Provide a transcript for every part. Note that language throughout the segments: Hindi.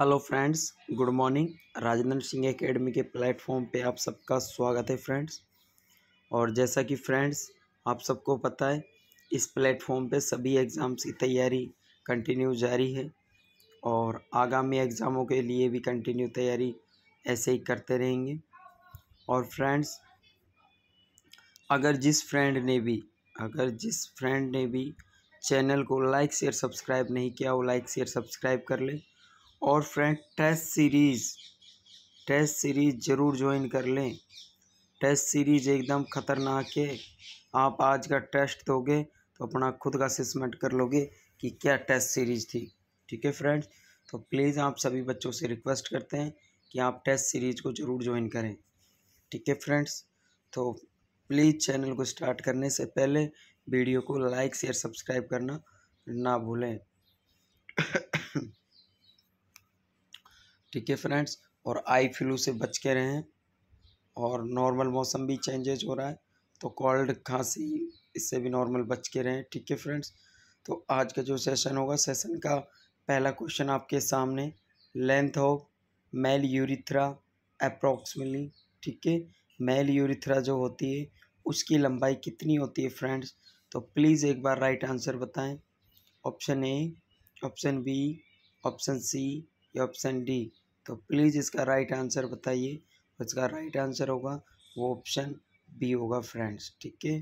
Hello friends, good morning. Rajendra Singh academy के प्लेटफॉर्म पे आप सबका स्वागत है फ्रेंड्स। और जैसा कि फ्रेंड्स, आप सबको पता है, इस प्लेटफॉर्म पे सभी एग्ज़ाम्स की तैयारी कंटिन्यू जारी है। और आगामी एग्ज़ामों के लिए भी कंटिन्यू तैयारी ऐसे ही करते रहेंगे। और फ्रेंड्स, अगर जिस फ्रेंड ने भी, अगर जिस फ्रेंड ने भी चैनल को लाइक, शेयर, सब्सक्राइब नहीं किया, वो लाइक, शेयर, सब्सक्राइब कर ले। और friend, test series test series ज़रूर ज्वाइन कर लें। टेस्ट सीरीज़ एकदम ख़तरनाक है। आप आज का टेस्ट दोगे तो अपना खुद का असेसमेंट कर लोगे कि क्या टेस्ट सीरीज़ थी। ठीक है फ्रेंड्स? तो प्लीज़ आप सभी बच्चों से रिक्वेस्ट करते हैं कि आप टेस्ट सीरीज़ को ज़रूर ज्वाइन करें। ठीक है फ्रेंड्स? तो प्लीज़ चैनल को स्टार्ट करने से पहले वीडियो को लाइक शेयर सब्सक्राइब करना ना भूलें। ठीक है फ्रेंड्स और आई फ्लू से बच के रहें। और नॉर्मल मौसम भी चेंजेज हो रहा है तो कोल्ड खांसी, इससे भी नॉर्मल बच के रहें। ठीक है फ्रेंड्स तो आज का जो सेशन होगा सेशन का पहला क्वेश्चन आपके सामने। Length of male urethra approximately ठीक है? मेल यूरिथ्रा जो होती है, उसकी लंबाई कितनी होती है फ्रेंड्स तो प्लीज़ एक बार राइट आंसर बताएँ। Option A option B option C या ऑप्शन डी तो प्लीज़ इसका राइट आंसर बताइए। इसका राइट आंसर होगा, वो ऑप्शन बी होगा फ्रेंड्स ठीक है?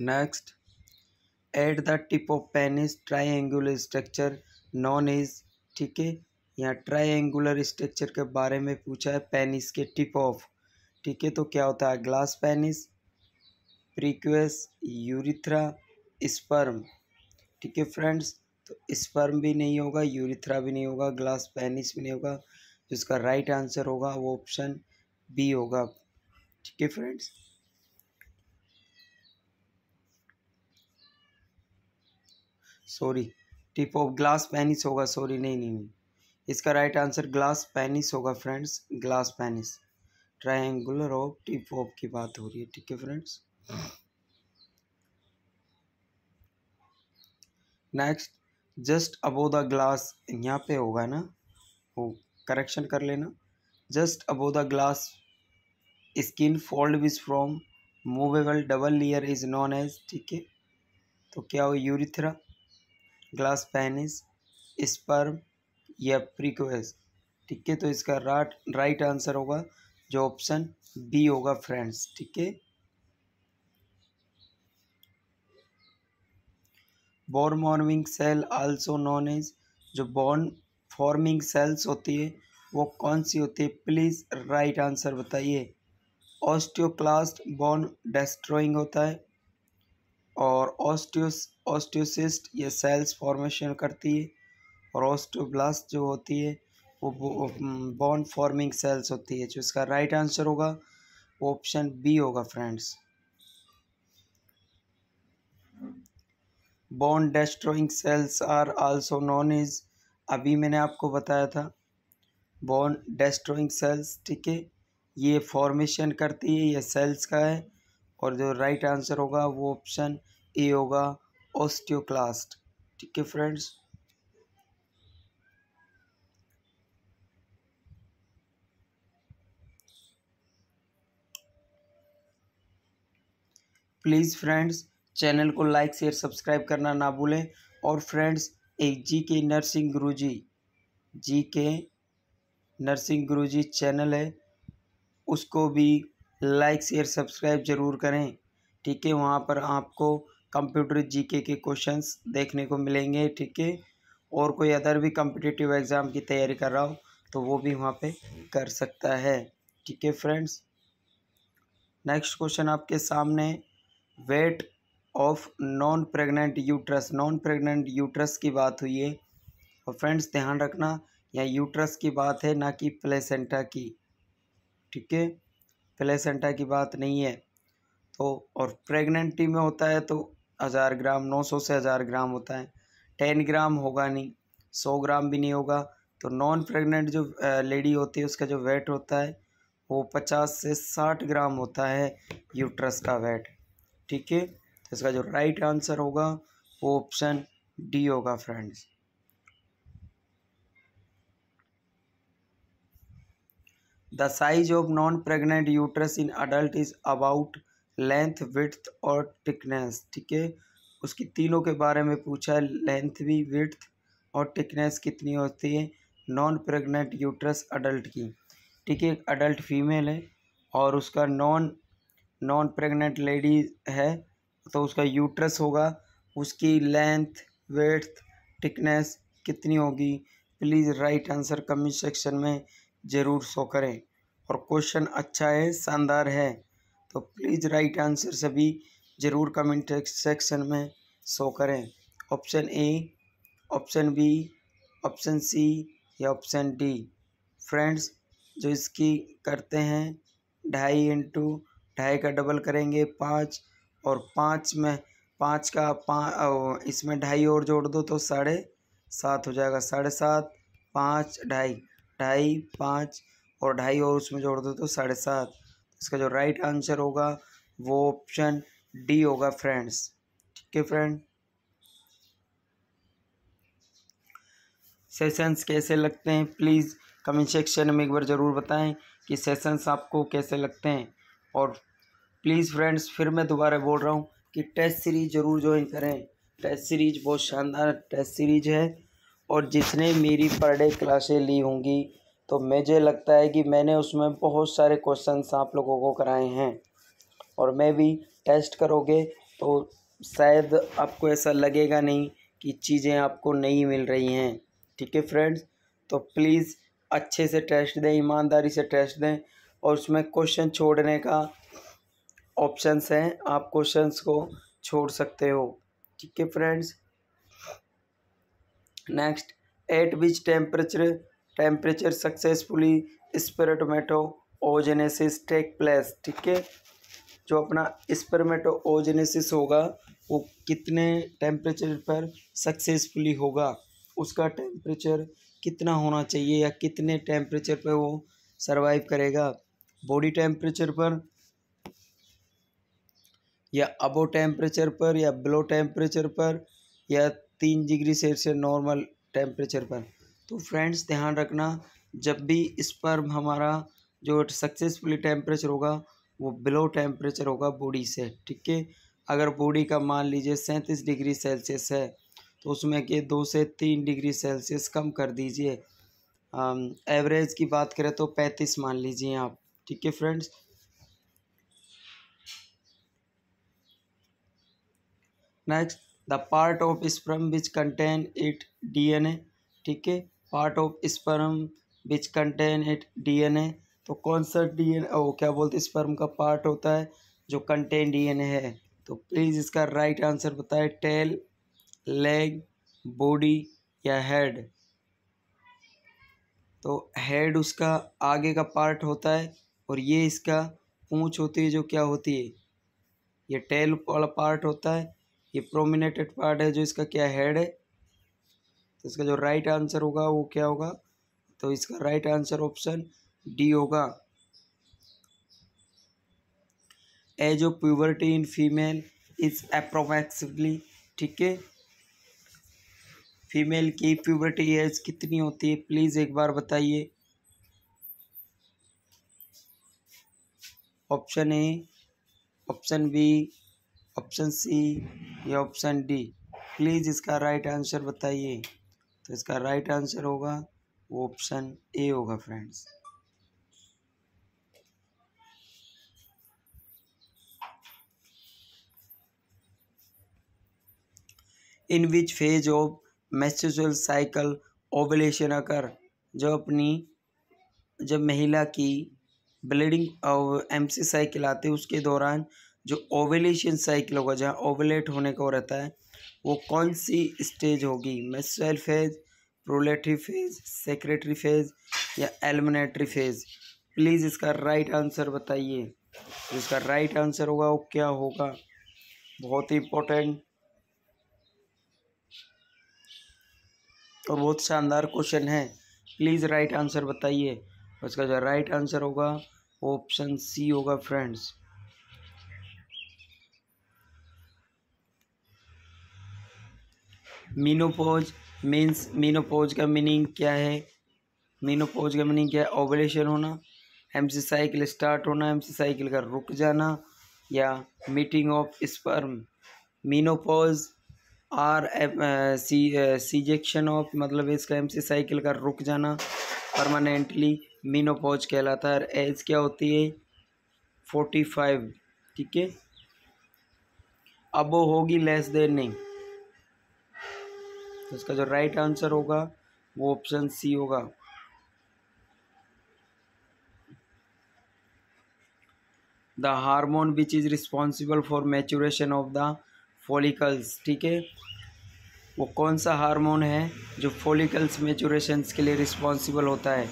Next at the tip of penis triangular structure known is ठीक है? यहाँ ट्राइंगुलर स्ट्रक्चर के बारे में पूछा है पेनिस के टिप ऑफ़ ठीक है? तो क्या होता है? Glans penis prepuce urethra sperm ठीक है फ्रेंड्स तो स्पर्म भी नहीं होगा यूरिथ्रा भी नहीं होगा ग्लास पेनिस भी नहीं होगा, जिसका राइट आंसर होगा वो ऑप्शन बी होगा। ठीक है friends sorry tip of glans penis होगा सॉरी नहीं नहीं नहीं। इसका राइट आंसर ग्लास पेनिस होगा friends glans penis triangular of tip of की बात हो रही है, ठीक है friends next just above the glans यहाँ पे होगा ना, वो करेक्शन कर लेना। Just above the glans skin fold which from movable double layer is known as ठीक है? तो क्या हो यूरिथ्रा ग्लास पैनिस स्पर्म या प्रिक्वेस ठीक है? तो इसका राट राइट आंसर होगा, जो ऑप्शन बी होगा फ्रेंड्स ठीक है? Bone forming cell also known as जो बॉर्न फॉर्मिंग सेल्स होती है, वो कौन सी होती है? प्लीज़ राइट आंसर बताइए। ऑस्टियोक्लास्ट बॉर्न डेस्ट्रॉइंग होता है और ऑस्टियोस ऑस्टियोसिस्ट ये सेल्स फॉर्मेशन करती है और ऑस्टियोब्लास्ट जो होती है, वो बॉर्न फॉर्मिंग सेल्स होती है। जो इसका राइट आंसर होगा ऑप्शन बी होगा friends bone destroying cells are also known is अभी मैंने आपको बताया था। बॉन्ड डेस्ट्रॉइंग सेल्स ठीक है? ये फॉर्मेशन करती है, ये सेल्स का है। और जो राइट आंसर होगा, वो ऑप्शन ए होगा ऑस्टियोक्लास्ट ठीक है फ्रेंड्स प्लीज़ फ्रेंड्स चैनल को लाइक, शेयर, सब्सक्राइब करना ना भूलें। और फ्रेंड्स, एक जी के नर्सिंग गुरु जी जी के नर्सिंग गुरु जी चैनल है। उसको भी लाइक, शेयर, सब्सक्राइब ज़रूर करें। ठीक है, वहाँ पर आपको कंप्यूटर जीके के क्वेश्चंस देखने को मिलेंगे, ठीक है? और कोई अदर भी कम्पिटिटिव एग्ज़ाम की तैयारी कर रहा हो तो वो भी वहाँ पे कर सकता है। ठीक है, फ्रेंड्स? नेक्स्ट क्वेश्चन आपके सामने weight of non pregnant uterus non pregnant uterus की बात हुई है। और फ्रेंड्स ध्यान रखना, यहाँ यूट्रस की बात है, ना कि प्लेसेंटा की। ठीक है? प्लेसेंटा की बात नहीं है। तो और प्रेगनेंटी में होता है तो हज़ार ग्राम, नौ सौ से हज़ार ग्राम होता है। टेन ग्राम होगा नहीं, सौ ग्राम भी नहीं होगा। तो नॉन प्रेग्नेंट जो लेडी होती है, उसका जो वेट होता है, वो पचास से साठ ग्राम होता है यूट्रस का वेट ठीक है? इसका जो राइट आंसर होगा, वो ऑप्शन डी होगा friends the size of non pregnant uterus in adult is about length with और टिकनेस ठीक है? उसकी तीनों के बारे में पूछा है लेंथ भी विथ और टिकनेस कितनी होती है? नॉन प्रेग्नेंट यूट्रस अडल्ट की. ठीक है? अडल्ट फीमेल है और उसका नॉन नॉन प्रेग्नेंट लेडी है तो उसका यूट्रस होगा, उसकी लेंथ वेथ थिकनेस कितनी होगी, please right answer comment section में ज़रूर शो करें। और क्वेश्चन अच्छा है, शानदार है तो प्लीज़ राइट आंसर सभी ज़रूर कमेंट सेक्शन में शो करें। Option A, option B, option C या ऑप्शन डी। फ्रेंड्स, जो इसकी करते हैं, ढाई इंटू ढाई का डबल करेंगे, पाँच। और पाँच में, पाँच का पा इसमें ढाई और जोड़ दो तो साढ़े सात हो जाएगा। साढ़े सात, पाँच, ढाई ढाई, पाँच और ढाई और उसमें जोड़ दो तो साढ़े सात। इसका जो राइट आंसर होगा, वो ऑप्शन डी होगा फ्रेंड्स ठीक है फ्रेंड सेशंस कैसे लगते हैं? प्लीज़ कमेंट सेक्शन में एक बार ज़रूर बताएँ कि सेशंस आपको कैसे लगते हैं? और प्लीज़ फ्रेंड्स, फिर मैं दोबारा बोल रहा हूँ कि टेस्ट सीरीज़ ज़रूर ज्वाइन करें। टेस्ट सीरीज़ बहुत शानदार टेस्ट सीरीज़ है और जिसने मेरी पर डे क्लासें ली होंगी तो मुझे लगता है कि मैंने उसमें बहुत सारे क्वेश्चन आप लोगों को कराए हैं। और मैं भी टेस्ट करोगे तो शायद आपको ऐसा लगेगा नहीं कि चीज़ें आपको नहीं मिल रही हैं। ठीक है फ्रेंड्स? तो प्लीज़ अच्छे से टेस्ट दें, ईमानदारी से टेस्ट दें और उसमें क्वेश्चन छोड़ने का ऑप्शंस हैं, आप क्वेश्चंस को छोड़ सकते हो। ठीक है friends next at which temperature temperature successfully spermatogenesis take place ठीक है? जो अपना स्पेरमेटो ओजेनेसिस होगा, वो कितने टेम्परेचर पर सक्सेसफुली होगा? उसका टेम्परेचर कितना होना चाहिए या कितने टेम्परेचर पर वो सरवाइव करेगा? बॉडी टेम्परेचर पर या अबो टेम्परेचर पर या बिलो टेम्परेचर पर या तीन डिग्री सेल्सियस नॉर्मल टेम्परेचर पर। तो फ्रेंड्स ध्यान रखना, जब भी इस पर हमारा जो सक्सेसफुली टेम्परेचर होगा, वो बिलो टेम्परेचर होगा बॉडी से, ठीक है? अगर बॉडी का मान लीजिए सैंतीस डिग्री सेल्सियस है तो उसमें कि दो से तीन डिग्री सेल्सियस कम कर दीजिए। एवरेज की बात करें तो पैंतीस मान लीजिए आप, ठीक है friends next the part of sperm which contain it DNA ठीक है? Part of sperm which contain it DNA तो कौन सा डीएनए ओ, क्या बोलते स्पर्म का पार्ट होता है जो कंटेन डीएनए है। तो प्लीज़ इसका राइट आंसर बताए। टेल लेग बॉडी या हेड तो हेड उसका आगे का पार्ट होता है और ये इसका पूंछ होती है जो क्या होती है? ये टेल वाला पार्ट होता है ये प्रोमिनेटेड पार्ट है, जो इसका क्या हेड है तो इसका जो राइट आंसर होगा, वो क्या होगा? तो इसका राइट आंसर ऑप्शन डी होगा। Age of puberty in female is approximately ठीक है? फीमेल की प्यूबर्टी एज कितनी होती है? प्लीज़ एक बार बताइए। Option A option B option C या ऑप्शन डी। प्लीज़ इसका राइट आंसर बताइए। तो इसका राइट आंसर होगा, वो ऑप्शन ए होगा friends in which phase of menstrual cycle ovulation occur जो अपनी, जब महिला की ब्लीडिंग एम सी साइकिल आती है, उसके दौरान जो ओवलेशन साइकिल होगा, जहाँ ओवलेट होने को रहता है, वो कौन सी स्टेज होगी? Menstrual phase proliferatory phase secretory phase या एलिमिनेटरी फ़ेज़ प्लीज़ इसका राइट आंसर बताइए। इसका राइट आंसर होगा, वो क्या होगा? बहुत ही इम्पोर्टेंट और बहुत शानदार क्वेश्चन है। प्लीज़ राइट आंसर बताइए। उसका जो राइट आंसर होगा ऑप्शन सी होगा फ्रेंड्स मीनोपोज मीन्स मीनोपोज का मीनिंग क्या है? मीनोपोज का मीनिंग क्या है? ओवलेशन होना एम सी साइकिल स्टार्ट होना एम सी साइकिल का रुक जाना, या meeting of sperm menopause are cessation of मतलब इसका एम सी साइकिल का रुक जाना परमानेंटली मीनोपॉज कहलाता है। एज क्या होती है? फोर्टी फाइव ठीक है? अब वो होगी लेस देन नहीं। तो इसका जो राइट आंसर होगा, वो ऑप्शन सी होगा। The hormone which is responsible for maturation of the follicles ठीक है? वो कौन सा हार्मोन है जो फॉलिकल्स मैचुरेशंस के लिए रिस्पॉन्सिबल होता है?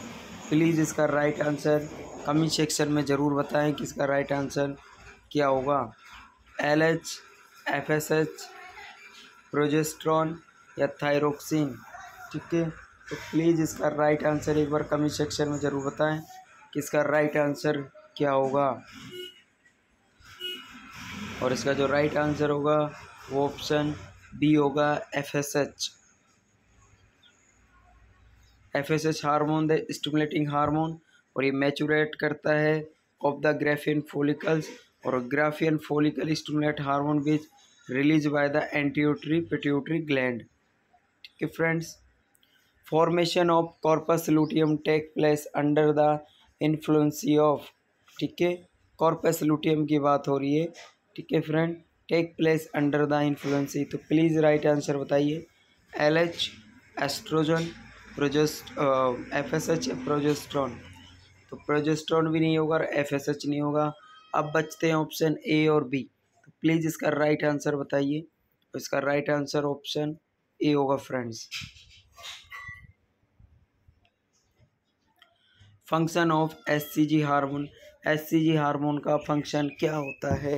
प्लीज़ इसका राइट आंसर कमेंट सेक्शन में ज़रूर बताएँ कि इसका राइट आंसर क्या होगा। L H F S H progesterone या थायरोक्सिन, ठीक है? तो प्लीज़ इसका राइट आंसर एक बार कमेंट सेक्शन में ज़रूर बताएँ कि इसका राइट आंसर क्या होगा। और इसका जो राइट आंसर होगा, वो ऑप्शन बी होगा F S H F S H hormone the stimulating hormone और ये मैचुरेट करता है ऑफ़ द ग्राफियन फोलिकल्स और Graafian follicle stimulate hormone which release by the anterior pituitary gland है friends formation of corpus luteum take place under the influence of ठीक है? कॉर्पस लूटियम की बात हो रही है, ठीक है friend take place under the influence तो प्लीज़ राइट आंसर बताइए। L H estrogen progesterone F S H progesterone तो प्रोजेस्ट्रॉन भी नहीं होगा और एफ़ एस एच नहीं होगा। अब बचते हैं ऑप्शन ए और बी तो प्लीज़ इसका राइट आंसर बताइए। तो इसका राइट आंसर ऑप्शन ए होगा friends function of S C G hormone S C G hormone का फ़ंक्शन क्या होता है?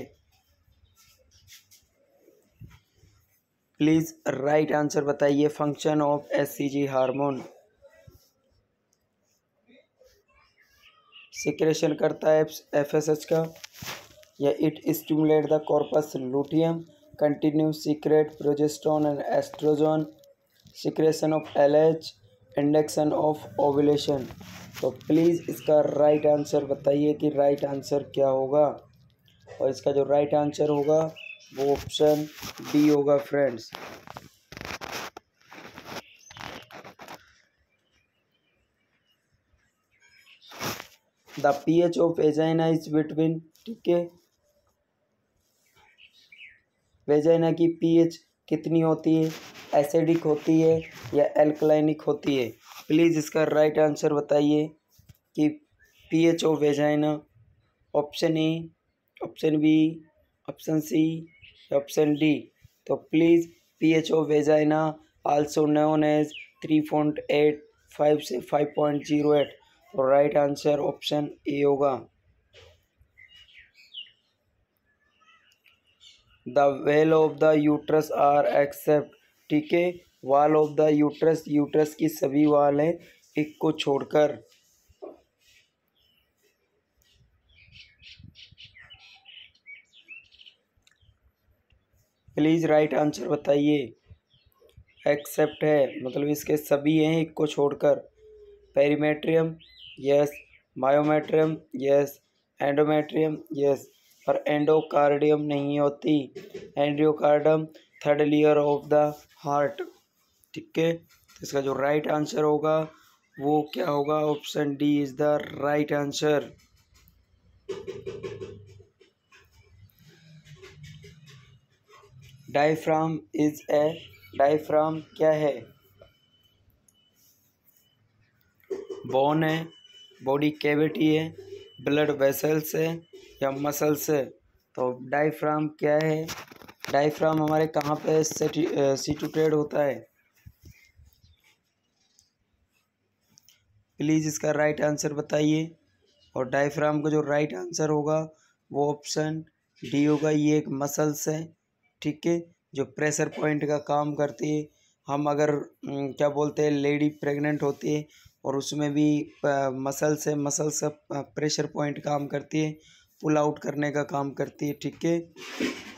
प्लीज़ राइट आंसर बताइए function of S C G hormone secretion करता है एफ़ एस एच का या it stimulate the corpus luteum secrete progesterone and estrogen secretion of L H induction of ovulation तो प्लीज़ इसका राइट आंसर बताइए कि राइट आंसर क्या होगा। और इसका जो राइट आंसर होगा, वो ऑप्शन डी होगा friends the P H of vagina is between ठीक है? वेजाइना की पीएच कितनी होती है, एसिडिक होती है या एल्कलाइनिक होती है। प्लीज़ इसका राइट आंसर बताइए कि PH of vagina option A option B option C option D तो please PH of vagina also known as three point eight five से फाइव पॉइंट ज़ीरो एट और राइट आंसर ऑप्शन ए होगा। The wall of the uterus are except ठीक है? वाल ऑफ़ द यूट्रस यूट्रस की सभी वाल हैं, एक को छोड़कर। प्लीज़ राइट आंसर बताइए। एक्सेप्ट है मतलब इसके सभी हैं, एक को छोड़कर। Perimetrium yes myometrium yes endometrium yes और एंडोकार्डियम नहीं होती। Endocardium third layer of the heart ठीक है? तो इसका जो राइट आंसर होगा, वो क्या होगा? Option D is the right answer diaphragm is a diaphragm क्या है? बोन है बॉडी कैविटी है ब्लड वेसल्स है या मसल्स तो डायफ्राम क्या है? डायफ्राम हमारे कहाँ पे सिटुएटेड होता है? प्लीज़ इसका राइट आंसर बताइए। और डायफ्राम का जो राइट आंसर होगा, वो ऑप्शन डी होगा। ये एक मसल्स है, ठीक है? जो प्रेशर पॉइंट का काम करती है। हम अगर क्या बोलते हैं लेडी प्रेग्नेंट होती है, और उसमें भी मसल्स है मसल्स प्रेशर पॉइंट काम करती है पुल आउट करने का काम करती है, ठीक है?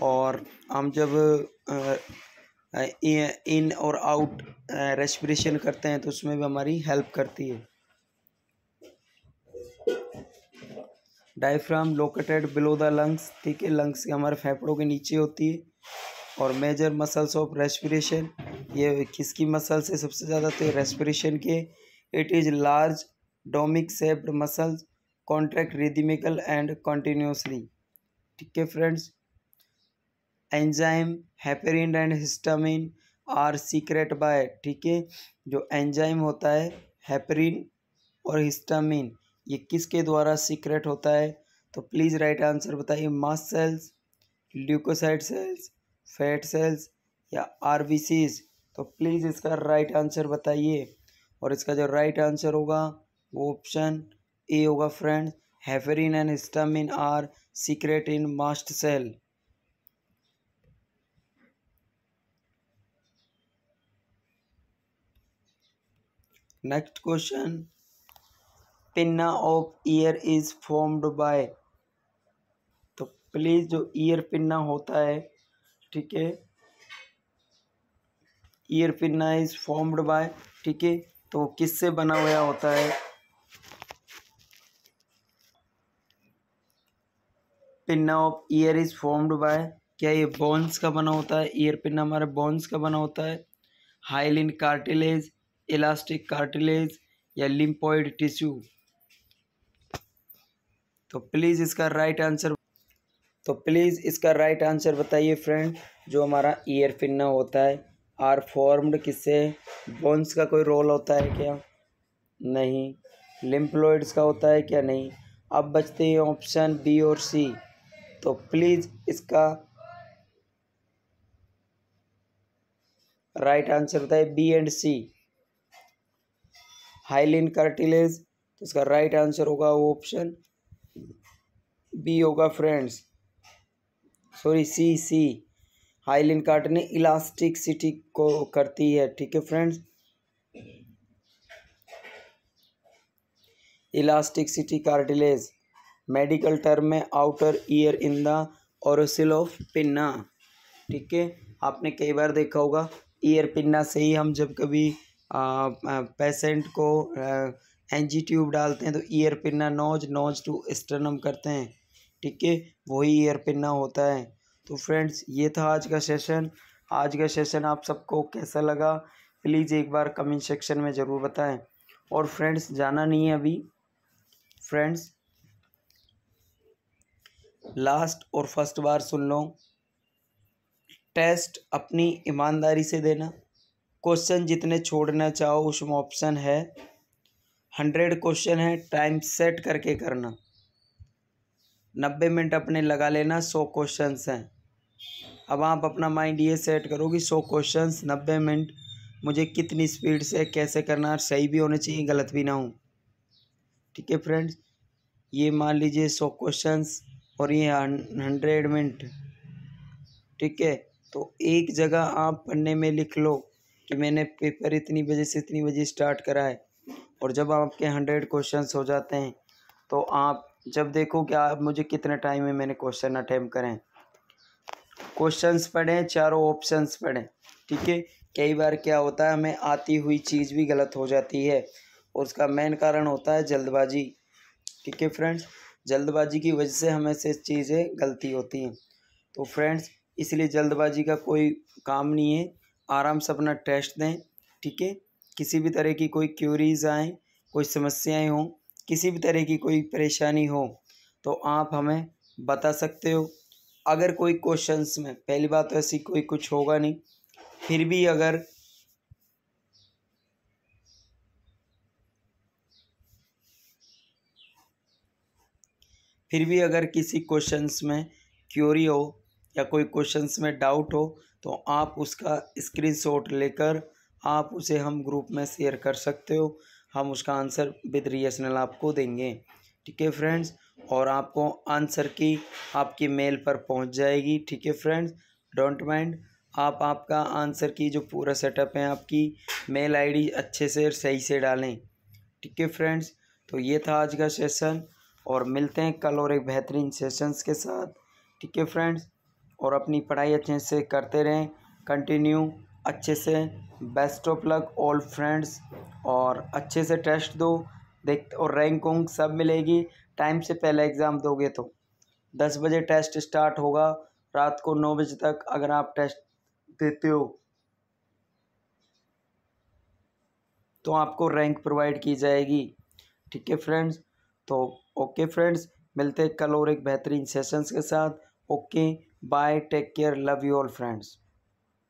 और हम जब इन और आउट रेस्पिरेशन करते हैं तो उसमें भी हमारी हेल्प करती है। Diaphragm located below the lungs ठीक है? लंग्स के हमारे फेफड़ों के नीचे होती है। और मेजर मसल्स ऑफ़ रेस्पिरेशन ये किसकी मसल से सबसे ज़्यादा? तो रेस्पिरेशन के it is large dome shaped muscles contract rhythmical and continuously ठीक है friends? Enzyme, heparin and histamine are secrete by, ठीक है? जो एंजाइम होता है, हेपेरिन और हिस्टामिन, ये किसके द्वारा सीक्रेट होता है? तो प्लीज़ राइट आंसर बताइए। Mast cells, leucocyte cells, fat cells या आर तो प्लीज़ इसका राइट आंसर बताइए। और इसका जो राइट आंसर होगा, वो ऑप्शन ए होगा friends, heparin and histamine are secrete in mast cell. Next question. Pinna of ear is formed by. तो प्लीज़ जो ईयर पिन्ना होता है, ठीक है, ear pinna is formed by, ठीक है तो किससे बना हुआ होता है? Pinna of ear is formed by, क्या ये बोन्स का बना होता है? ईयर पिन्ना हमारे बोन्स का बना होता है। हाइलिन कार्टिलेज, इलास्टिक कार्टिलेज या लिम्पॉइड टिश्यू। तो प्लीज़ इसका राइट आंसर तो प्लीज़ इसका राइट आंसर बताइए फ्रेंड, जो हमारा ईयर पिन्ना होता है। आर फॉर्म्ड किससे? बोन्स का कोई रोल होता है क्या? नहीं। लिम्पलॉइड्स का होता है क्या? नहीं। अब बचते हैं ऑप्शन बी और सी। तो प्लीज़ इसका राइट आंसर होता है B and C hyaline cartilage तो इसका राइट आंसर होगा वो ऑप्शन बी होगा friends sorry C C hyaline elasticity को करती है, ठीक है friends elasticity cartilage medical term में outer ear in the auricle of pinna. ठीक है? आपने कई बार देखा होगा, ईयर पिन्ना से ही हम जब कभी पेशेंट को एनजी ट्यूब डालते हैं तो ear pinna nose nose to sternum करते हैं। ठीक है? वही ईयर पिन्ना होता है। तो फ्रेंड्स, ये था आज का सेशन आज का सेशन आप सबको कैसा लगा प्लीज़ एक बार कमेंट सेक्शन में ज़रूर बताएँ। और फ्रेंड्स, जाना नहीं है अभी। फ्रेंड्स लास्ट और फ़र्स्ट बार सुन लो। टेस्ट अपनी ईमानदारी से देना। क्वेश्चन जितने छोड़ना चाहो, उसमें ऑप्शन है। हंड्रेड क्वेश्चन है, टाइम सेट करके करना। नब्बे मिनट अपने लगा लेना, सौ क्वेश्चंस हैं। अब आप अपना माइंड ये सेट करो कि सौ क्वेश्चंस, नब्बे मिनट, मुझे कितनी स्पीड से, कैसे करना सही भी होने चाहिए, गलत भी ना हो। ठीक है फ्रेंड्स? ये मान लीजिए सौ क्वेश्चंस और ये हंड्रेड मिनट। ठीक है? तो एक जगह आप पढ़ने में लिख लो कि मैंने पेपर इतनी बजे से इतनी बजे स्टार्ट करा है। और जब आपके हंड्रेड क्वेश्चंस हो जाते हैं तो आप जब देखो कि आप मुझे कितने टाइम में मैंने क्वेश्चन अटैम्प करें क्वेश्चंस पढ़ें, चारों ऑप्शंस पढ़ें। ठीक है? कई बार क्या होता है, हमें आती हुई चीज़ भी गलत हो जाती है। और उसका मेन कारण होता है जल्दबाजी। ठीक है फ्रेंड्स जल्दबाजी की वजह से हमें से चीज़ें गलती होती हैं। तो फ्रेंड्स, इसलिए जल्दबाजी का कोई काम नहीं है। आराम से अपना टेस्ट दें, ठीक है? किसी भी तरह की कोई क्यूरीज आए, कोई समस्याएँ हों, किसी भी तरह की कोई परेशानी हो तो आप हमें बता सकते हो। अगर कोई क्वेश्चंस में, पहली बात तो ऐसी कोई कुछ होगा नहीं, फिर भी अगर फिर भी अगर किसी क्वेश्चंस में क्यूरी हो या कोई क्वेश्चंस में डाउट हो तो आप उसका स्क्रीनशॉट लेकर आप उसे हम ग्रुप में शेयर कर सकते हो। हम उसका आंसर विद रिएशनल आपको देंगे। ठीक है फ्रेंड्स और आपको आंसर की आपकी मेल पर पहुँच जाएगी। ठीक है फ्रेंड्स डोंट माइंड आप आपका आंसर की जो पूरा सेटअप है, आपकी मेल आईडी अच्छे से सही से डालें। ठीक है फ्रेंड्स तो ये था आज का सेशन और मिलते हैं कल और एक बेहतरीन सेशंस के साथ। ठीक है फ्रेंड्स और अपनी पढ़ाई अच्छे से करते रहें। कंटिन्यू अच्छे से। Best of luck all friends और अच्छे से टेस्ट दो। देख और रैंक वंक सब मिलेगी। टाइम से पहले एग्ज़ाम दोगे तो। दस बजे टेस्ट स्टार्ट होगा। रात को नौ बजे तक अगर आप टेस्ट देते हो तो आपको रैंक प्रोवाइड की जाएगी। ठीक है फ्रेंड्स तो ओके फ्रेंड्स मिलते हैं कल और एक बेहतरीन सेशंस के साथ। Okay bye take care love you all friends